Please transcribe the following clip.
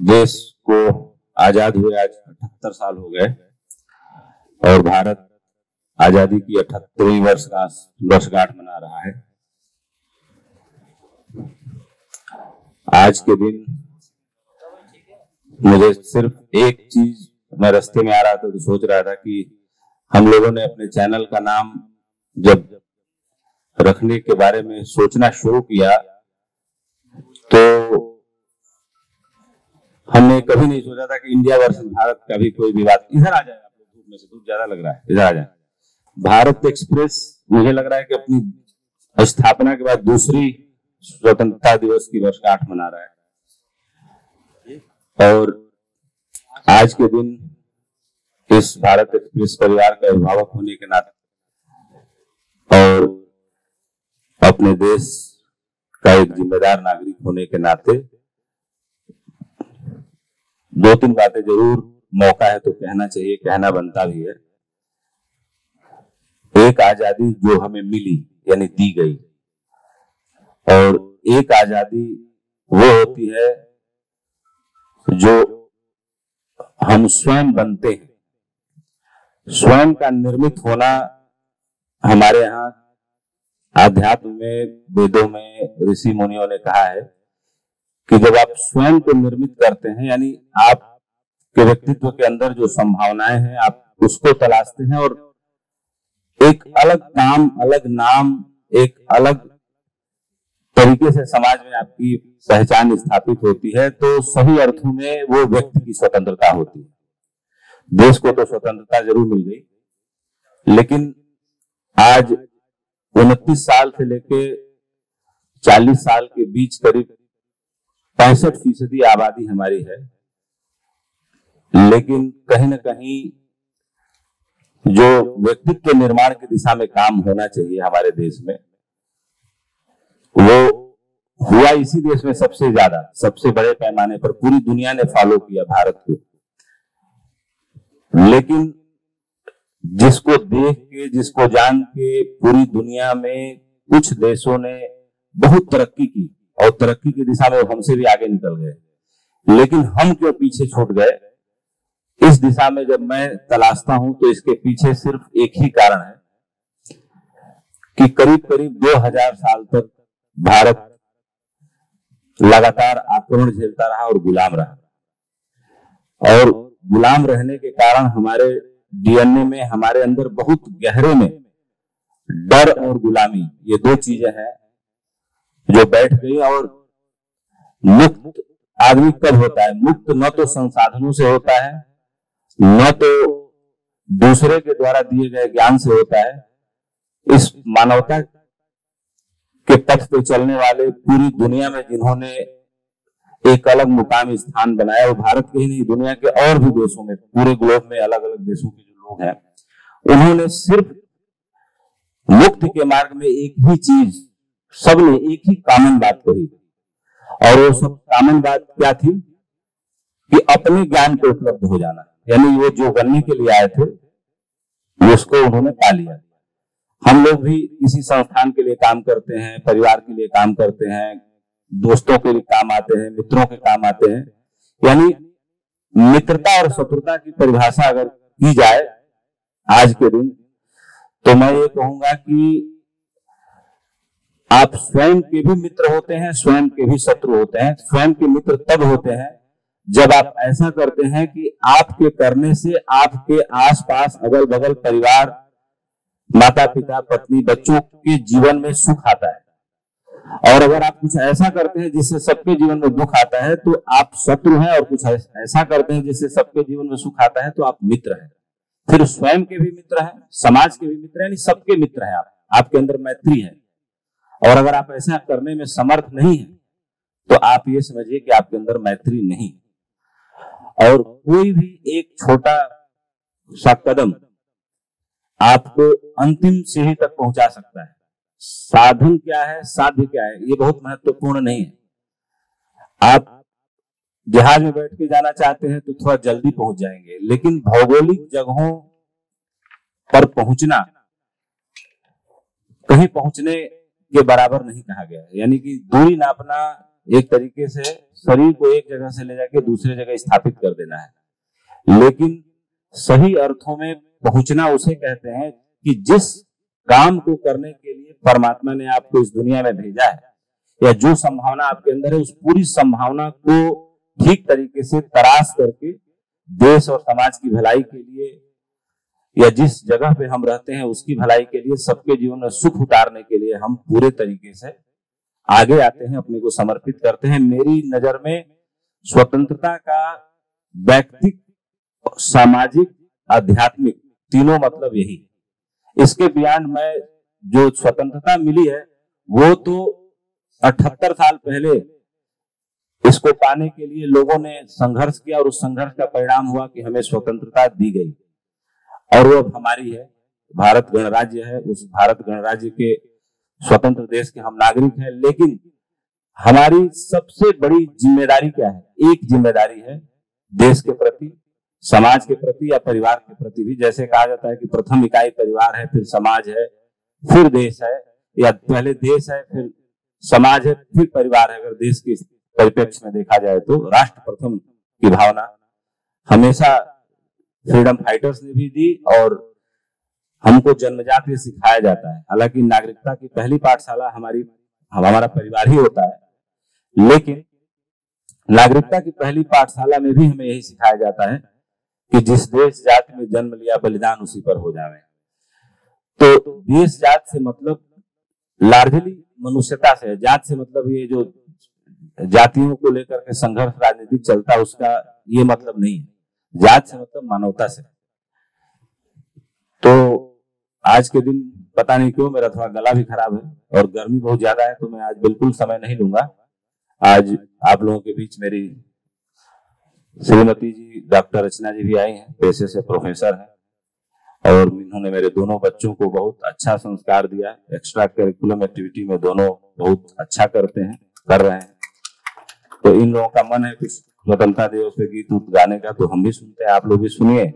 देश को आज़ाद हुए आज अठहत्तर साल हो गए और भारत आज़ादी की अठहत्तरवीं वर्ष का वर्षगांठ मना रहा है। आज के दिन मुझे सिर्फ़ एक चीज़ मैं रास्ते में आ रहा था तो सोच रहा था कि हम लोगों ने अपने चैनल का नाम जब रखने के बारे में सोचना शुरू किया तो हमने कभी नहीं सोचा था कि इंडिया वर्सेस भारत का भी कोई विवाद इधर आ जाए आप लोग, धूप में से, धूप ज़्यादा लग रहा है। इधर आ जाए। भारत एक्सप्रेस मुझे लग रहा है कि अपनी स्थापना के बाद दूसरी स्वतंत्रता दिवस की वर्षगांठ मना रहा है। और आज के दिन इस भारत एक्सप्रेस परिवार का अभिभावक होने के नाते और अपने देश का एक जिम्मेदार नागरिक होने के नाते दो तीन बातें ज़रूर मौका है तो कहना चाहिए, कहना बनता भी है। एक आज़ादी जो हमें मिली, यानी दी गई। और एक आज़ादी वो होती है जो हम स्वयं बनते हैं। स्वयं का निर्मित होना हमारे यहाँ आध्यात्म में, वेदों में, ऋषि मुनियों ने कहा है कि जब आप स्वयं को निर्मित करते हैं, यानी आप के व्यक्तित्व के अंदर जो संभावनाएँ हैं, आप उसको तलाशते हैं और एक अलग काम, अलग नाम, एक अलग तरीके से समाज में आपकी पहचान स्थापित होती है तो सही अर्थों में वो व्यक्ति की स्वतंत्रता होती है। देश को तो स्वतंत्रता ज़रूर मिल गई, लेकिन आज उनतीस साल से लेके चालीस साल के बीच करीब पैंसठ फ़ीसदी आबादी हमारी है, लेकिन कहीं ना कहीं जो व्यक्तित्व निर्माण की दिशा में काम होना चाहिए हमारे देश में, वो हुआ इसी देश में सबसे ज़्यादा, सबसे बड़े पैमाने पर पूरी दुनिया ने फॉलो किया भारत को। लेकिन जिसको देख के, जिसको जान के पूरी दुनिया में कुछ देशों ने बहुत तरक्की की। और तरक्की की दिशा में हमसे भी आगे निकल गए। लेकिन हम क्यों पीछे छूट गए? इस दिशा में जब मैं तलाशता हूँ तो इसके पीछे सिर्फ़ एक ही कारण है कि करीब करीब 2000 साल तक भारत लगातार आक्रमण झेलता रहा और गुलाम रहा। और गुलाम रहने के कारण हमारे डीएनए में, हमारे अंदर बहुत गहरे में डर और गुलामी, ये दो चीज़ें हैं। जो बैठ गई और मुक्त आदमी कब होता है? मुक्त न तो संसाधनों से होता है, न तो दूसरे के द्वारा दिए गए ज्ञान से होता है। इस मानवता के पथ पे चलने वाले पूरी दुनिया में जिन्होंने एक अलग मुकाम स्थान बनाया, वो भारत के ही नहीं, दुनिया के और भी देशों में, पूरे ग्लोब में अलग अलग देशों के जो लोग हैं, उन्होंने सिर्फ़ मुक्ति के मार्ग में एक ही चीज़ सबने एक ही कॉमन बात कही। और वो सब कॉमन बात क्या थी? कि अपने ज्ञान को उपलब्ध हो जाना। यानी वो जो बनने के लिए आए थे, उसको उन्होंने पा लिया। हम लोग भी किसी संस्थान के लिए काम करते हैं, परिवार के लिए काम करते हैं, दोस्तों के लिए काम आते हैं, मित्रों के काम आते हैं। यानी मित्रता और शत्रुता की परिभाषा अगर की जाए आज के दिन तो मैं ये कहूँगा कि आप स्वयं के भी मित्र होते हैं, स्वयं के भी शत्रु होते हैं, स्वयं के मित्र तब होते हैं जब आप ऐसा करते हैं कि आपके करने से आपके आसपास अगल बगल परिवार माता पिता पत्नी, बच्चों के जीवन में सुख आता है। और अगर आप कुछ ऐसा करते हैं जिससे सबके जीवन में दुख आता है तो आप शत्रु हैं और कुछ ऐसा करते हैं जिससे सबके जीवन में सुख आता है तो आप मित्र हैं। फिर स्वयं के भी मित्र हैं, समाज के भी मित्र हैं, यानी सबके मित्र हैं आप। आपके अंदर मैत्री है। और अगर आप ऐसा करने में समर्थ नहीं है तो आप ये समझिए कि आपके अंदर मैत्री नहीं और कोई भी एक छोटा सा कदम आपको अंतिम सीढ़ी तक पहुँचा सकता है। साधन क्या है, साध्य क्या है, ये बहुत महत्वपूर्ण नहीं है। आप जहाज़ में बैठ के जाना चाहते हैं तो थोड़ा जल्दी पहुँच जाएँगे, लेकिन भौगोलिक जगहों पर पहुँचना, कहीं पहुँचने के बराबर नहीं कहा गया है। यानी कि दूरी नापना एक तरीके से शरीर को एक जगह से ले जाके दूसरे जगह स्थापित कर देना है। लेकिन सही अर्थों में पहुँचना उसे कहते हैं कि जिस काम को करने के लिए परमात्मा ने आपको इस दुनिया में भेजा है, या जो संभावना आपके अंदर है, उस पूरी संभावना को ठीक तरीके से तराश करके देश और समाज की भलाई के लिए या जिस जगह पे हम रहते हैं, उसकी भलाई के लिए, सबके जीवन में सुख उतारने के लिए हम पूरे तरीके से आगे आते हैं, अपने को समर्पित करते हैं। मेरी नज़र में स्वतंत्रता का व्यक्तिक, सामाजिक, आध्यात्मिक तीनों मतलब यही। इसके बियॉन्ड में जो स्वतंत्रता मिली है, वो तो अठहत्तर साल पहले इसको पाने के लिए लोगों ने संघर्ष किया और उस संघर्ष का परिणाम हुआ कि हमें स्वतंत्रता दी गई। और वो हमारी है, भारत गणराज्य है, उस भारत गणराज्य के स्वतंत्र देश के हम नागरिक हैं, लेकिन हमारी सबसे बड़ी ज़िम्मेदारी क्या है? एक ज़िम्मेदारी है देश के प्रति, समाज के प्रति या परिवार के प्रति भी। जैसे कहा जाता है कि प्रथम इकाई परिवार है, फिर समाज है, फिर देश है, या पहले देश है, फिर समाज है, फिर परिवार है। अगर देश के परिप्रेक्ष्य में देखा जाए तो राष्ट्र प्रथम की भावना हमेशा फ्रीडम फाइटर्स ने भी दी और हमको जन्मजात ये सिखाया जाता है। हालाँकि नागरिकता की पहली पाठशाला हमारी, हमारा परिवार ही होता है। लेकिन नागरिकता की पहली पाठशाला में भी हमें यही सिखाया जाता है कि जिस देश जाति में जन्म लिया, बलिदान उसी पर हो जावे। तो देश जात से मतलब लार्जली मनुष्यता से जात से मतलब ये जो जातियों को लेकर के संघर्ष राजनीति चलता, उसका ये मतलब नहीं है। जात से मतलब मानवता से। तो आज के दिन पता नहीं क्यों मेरा थोड़ा गला भी खराब है और गर्मी बहुत ज़्यादा है तो मैं आज बिल्कुल समय नहीं लूँगा। आज आप लोगों के बीच मेरी श्रीमती जी डॉक्टर रचना जी भी आई हैं पेशे से प्रोफेसर हैं और इन्होंने मेरे दोनों बच्चों को बहुत अच्छा संस्कार दिया। एक्स्ट्रा करिकुलम एक्टिविटी में दोनों बहुत अच्छा करते हैं कर रहे हैं। तो इन लोगों का मन है कि स्वतंत्रता दिवस पे गीत गाने का तो हम भी सुनते हैं, आप लोग भी सुनिए।